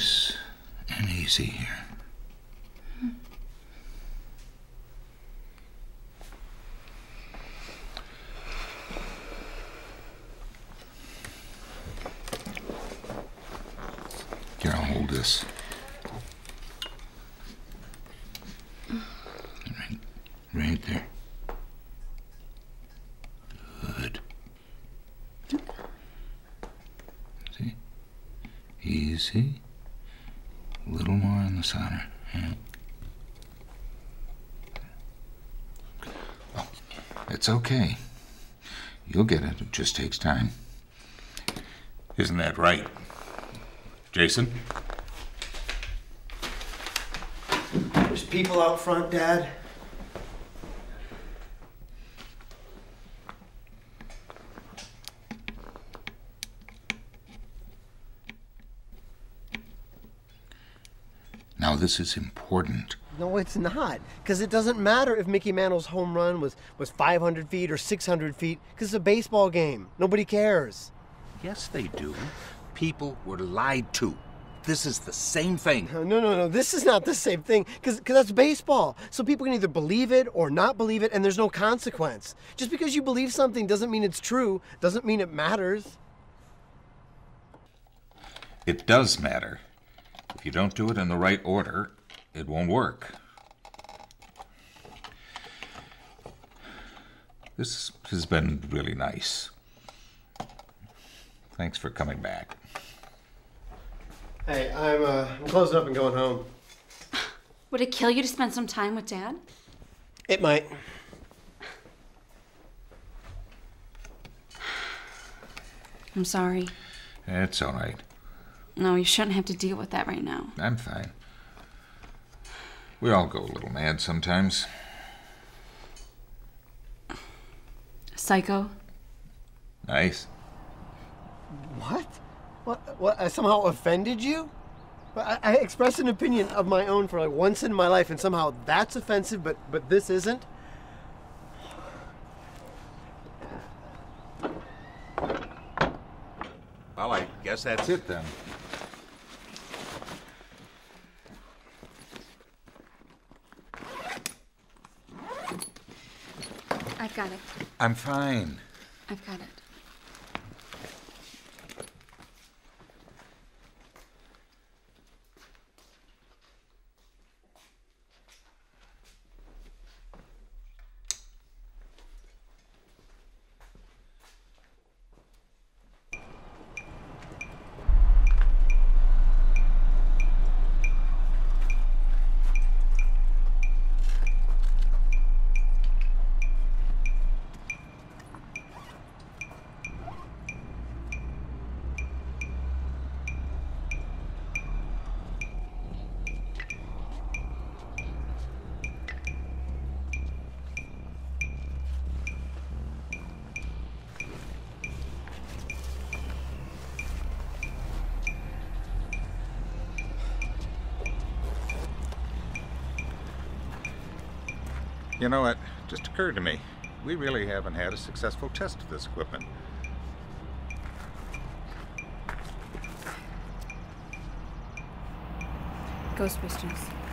nice and easy here. Here, I'll hold this. Right, right there. Good. See? Easy. A little on the. Yeah. Oh, it's okay. You'll get it. It just takes time. Isn't that right? Jason? There's people out front, Dad. Now, this is important. No, it's not. Because it doesn't matter if Mickey Mantle's home run was, was 500 feet or 600 feet, because it's a baseball game. Nobody cares. Yes, they do. People were lied to. This is the same thing. No, no, no, no. This is not the same thing, because that's baseball. So people can either believe it or not believe it, and there's no consequence. Just because you believe something doesn't mean it's true, doesn't mean it matters. It does matter. If you don't do it in the right order, it won't work. This has been really nice. Thanks for coming back. Hey, I'm, uh, I'm closing up and going home. Would it kill you to spend some time with Dad? It might. I'm sorry. It's all right. No, you shouldn't have to deal with that right now. I'm fine. We all go a little mad sometimes. Psycho? Nice. What? What? What? I somehow offended you? I, I expressed an opinion of my own for like once in my life, and somehow that's offensive, but but this isn't. Well, I guess that's it then. I've got it. I'm fine. I've got it. You know, it just occurred to me. We really haven't had a successful test of this equipment. Ghostbusters.